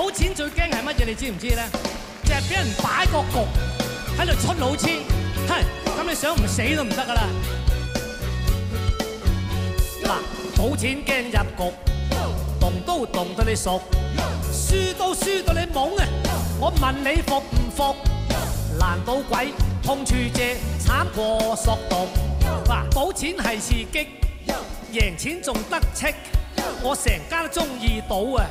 赌钱最惊系乜嘢？你知唔知咧？就系俾人摆个局喺度出老千，系咁你想唔死都唔得噶啦！嗱，赌钱惊入局，动都动到你熟，输都输到你懵啊！我问你服唔服？难保鬼碰处借，惨過索毒。赌钱系刺激，赢钱仲得戚，我成家都中意赌啊！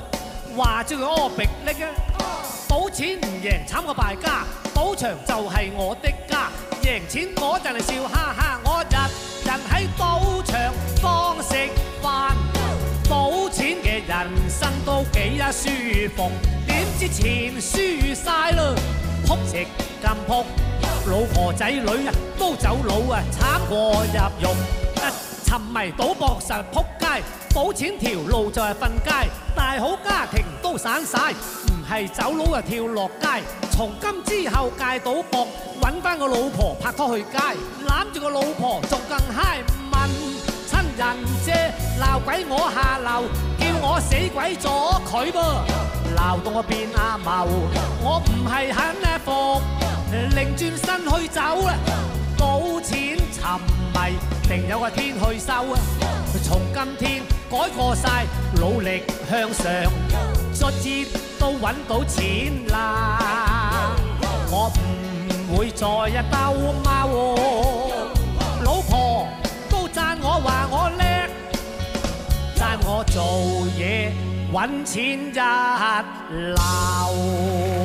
话住佢屙鼻沥啊！赌钱唔赢，惨过败家，赌场就系我的家，赢钱我就嚟笑哈哈，我日日喺赌场当食饭，赌钱嘅人生都几啊舒服，点知钱输晒啦，扑食咁扑，老婆仔女啊都走佬啊，惨过入狱，沉迷赌博实扑街。冇钱条路就系瞓街，大好家庭都散晒，唔系走佬啊跳落街。从今之后戒赌博，搵翻个老婆拍拖去街，揽住个老婆仲更嗨。問问亲人借，闹鬼我下流，叫我死鬼咗佢噃，闹到我变阿茂，我唔系肯服，拧转身去走啦。冇钱沉迷，定有个天去收，从今天。改过晒，努力向上，卒之都揾到钱啦！我唔会再日斗嘛老婆都赞我话我叻，赞我做嘢揾钱一流。